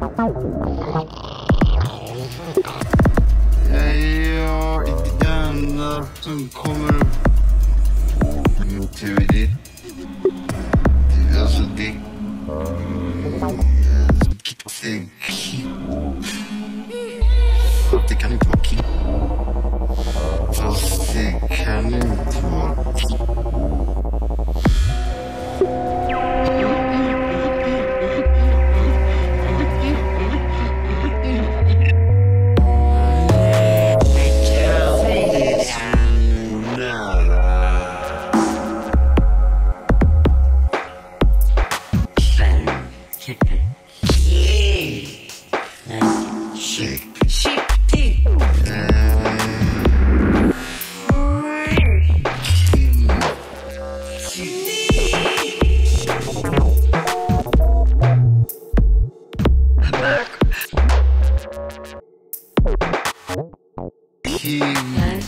Jag är den som kommer tidigt. Alltså det... Det kan inte vara kick. Fast det kan inte... chicken. Sheep. Sheep. Sheep. Kim.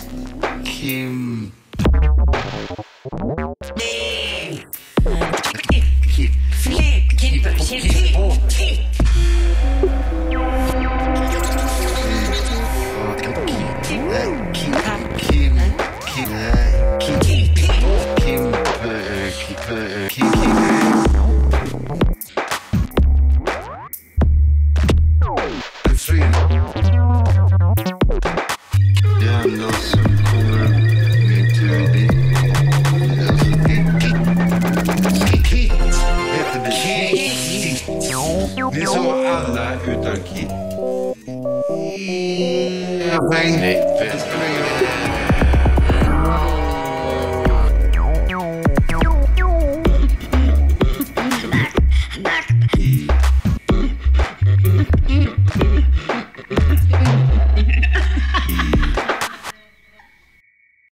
Kim. 第四步 Det är som alla er utan KITT. Nej, det spelar ingen roll.